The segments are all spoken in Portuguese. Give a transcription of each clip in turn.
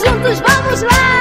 juntos, vamos lá!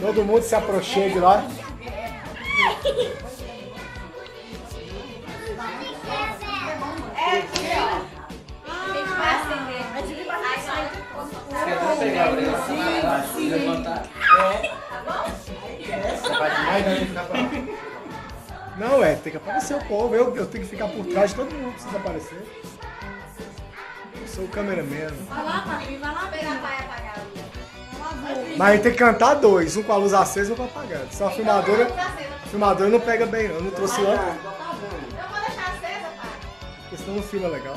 Todo mundo se aproxime lá. Não, é, tem que aparecer o povo. Eu, eu tenho que ficar por trás todo mundo precisa aparecer. Eu sou o cameraman. Vai lá, Marinho, vai lá pegar a paia apagada. Mas a gente tem que cantar dois, um com a luz acesa e um com apagada. Só a filmadora. A filmadora não pega bem, não. Eu não trouxe lá, Eu vou deixar acesa, pai. porque senão não filma legal.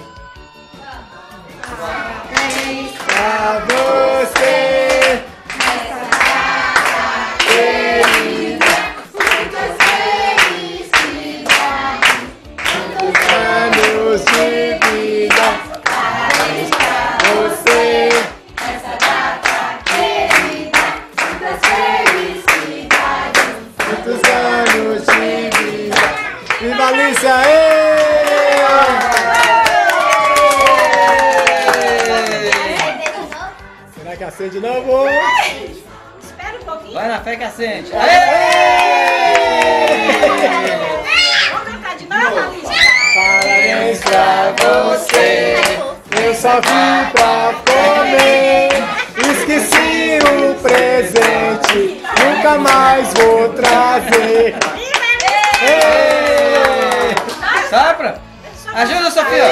Pra você! Fé que acende. Vamos cantar de novo? Parabéns pra você. Eu só vim pra comer. Esqueci o presente. Nunca mais vou trazer. Sopra. Ajuda, Sofia.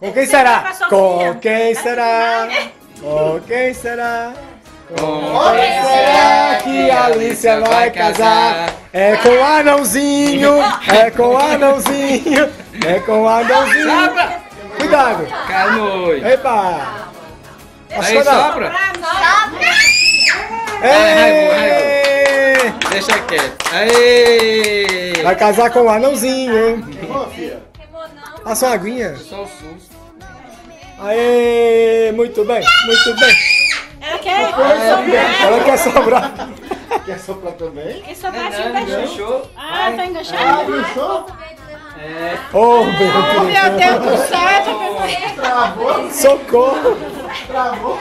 Com quem será? Com quem será? Com quem será? Com quem será que a Alicia vai casar? É com o anãozinho, é com o anãozinho, é com o anãozinho. Sopra. Cuidado! Calma. Epa! Aí, não. sopra. Ei! Deixa quieto. Aí. Vai casar com o anãozinho. Passa uma aguinha. Só o susto. Aê! Muito bem, muito bem. Ela quer Ela quer sobrar. Quer soprar também? Quer sobrar Não, assim, enganchou. Ah, tá enganchado? Puxou? É. Oh, meu Oh, meu Deus do céu. Travou? Socorro! Travou?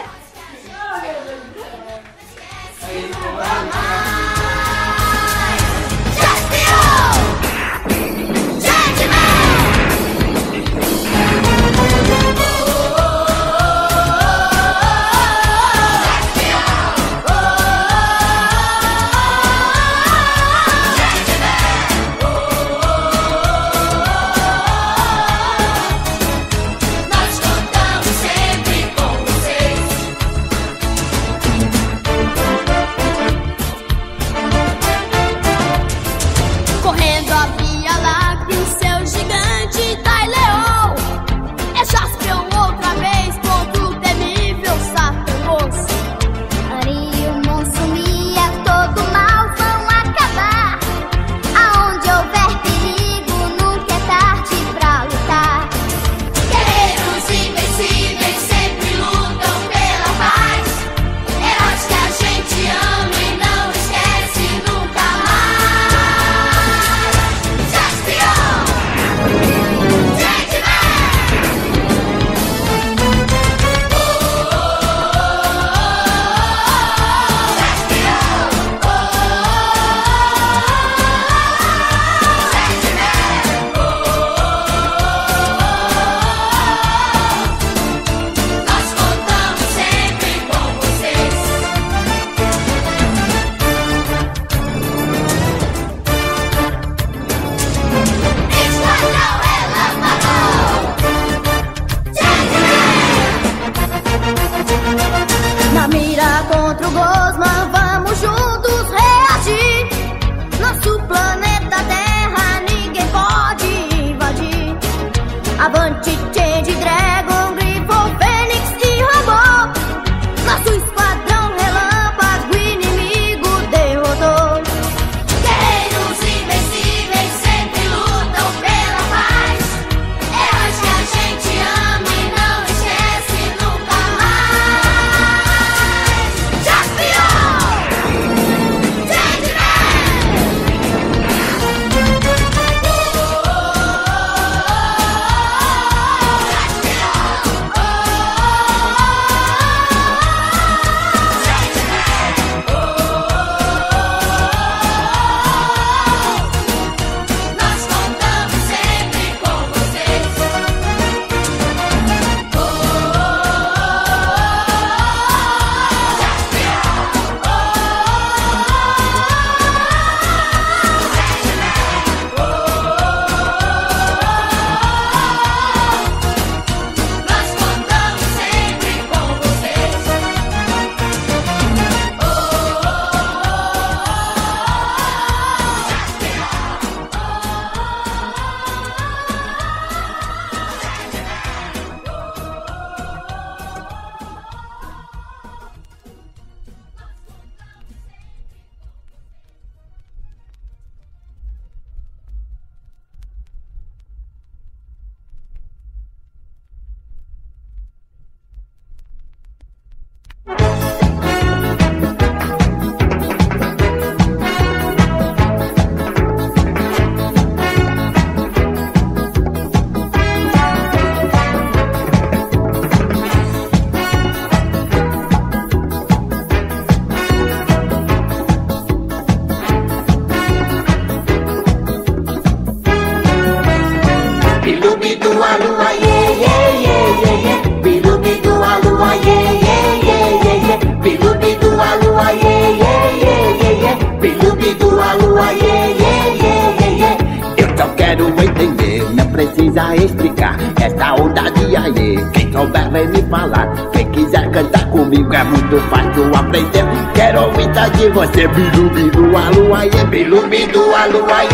Precisa explicar essa onda de aie. Quem souber vem me falar. Quem quiser cantar comigo é muito fácil aprender. Quero ouvir tá de você, bilu bilu alu aie, bilu bilu alu aie,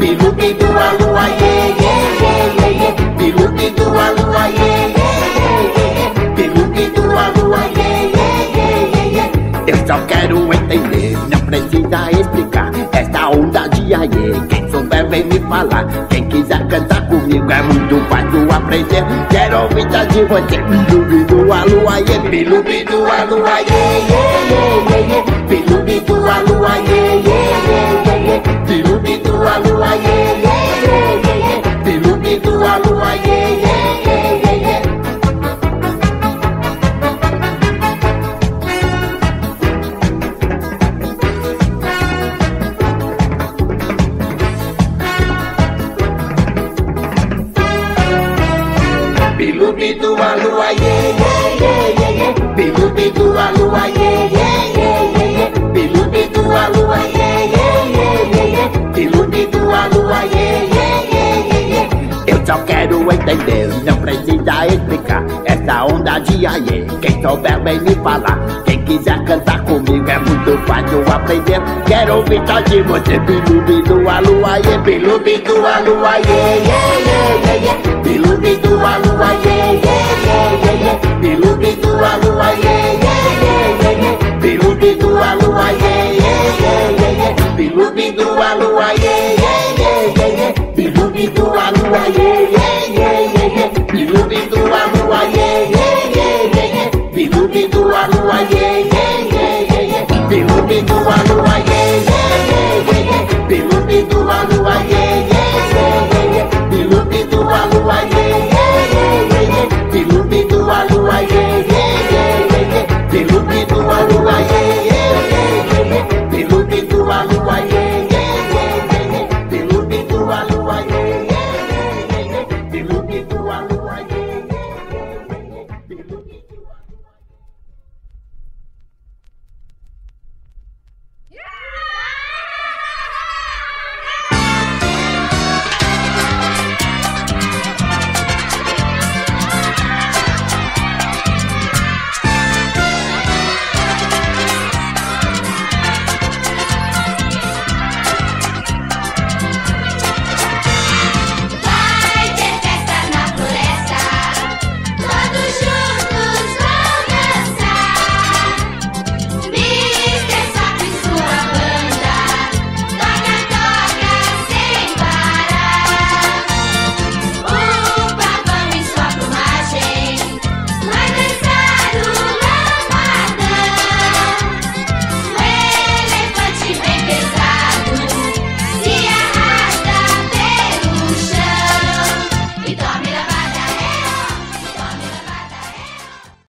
bilu bilu alu aie, bilu bilu alu. Eu só quero entender, não precisa explicar essa onda de aie. Vem me falar. Quem quiser cantar comigo é muito fácil aprender. Quero ouvir tá de você, bilu bilu alu aie, bilu bilu alu aie, bilu alu aie, lua, iê, iê, iê, iê, iê. Bilu, bidu, a lua, iê, iê, iê, iê, iê. Bilu, bidu, a lua, iê, iê, iê, iê, iê. Bilu, bidu, a lua, iê, iê, iê, iê, iê. Eu só quero entender, não precisa explicar Essa onda de aê, quem souber bem me falar Quem quiser cantar comigo é muito fácil aprender Quero ouvir só de você, bilu, bidu, a lua, iê, bilu, bidu, a lua, iê, iê, iê, iê, iê. go on the right.